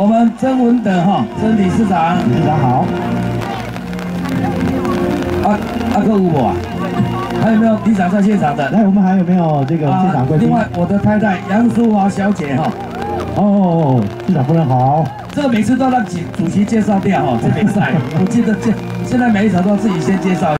我们曾文德哈，曾理事长，理事长好。啊阿克吴伯啊，还有没有理事长在现场的？来，我们还有没有这个现场贵宾？另外，我的太太杨淑华小姐哈。哦，市长夫人好。这个每次都让主主席介绍掉哈，这比赛，我记得这现在每一场都要自己先介绍。